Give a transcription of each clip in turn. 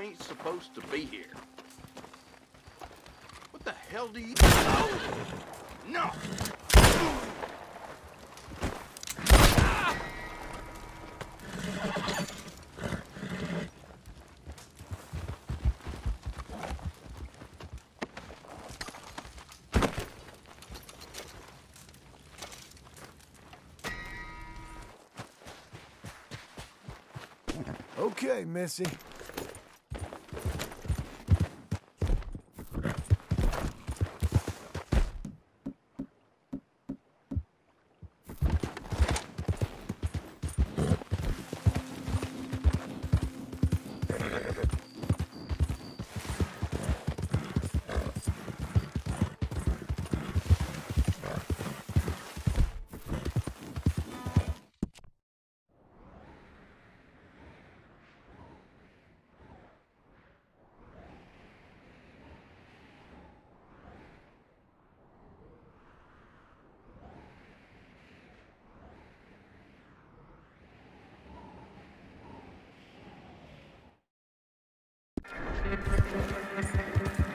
Ain't supposed to be here. What the hell do you... Oh! No! Okay, Missy. Got you now, you bastard!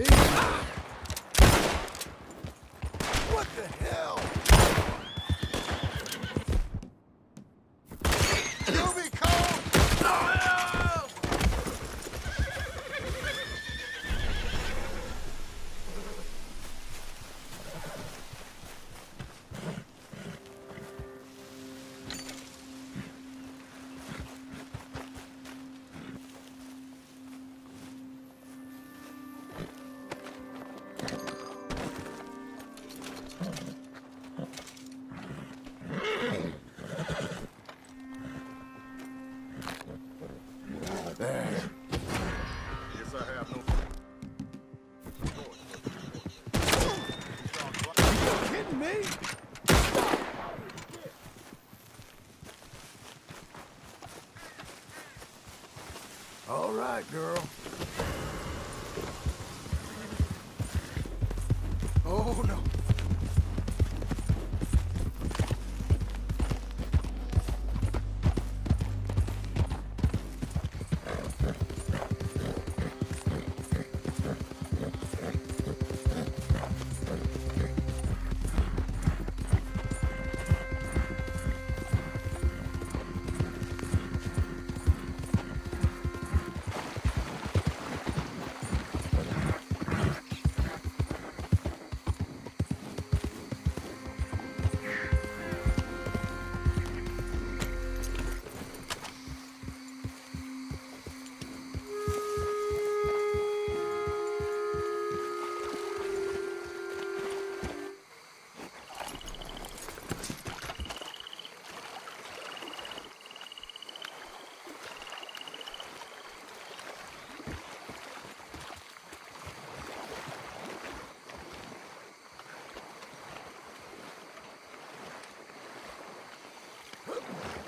What girl. Huh?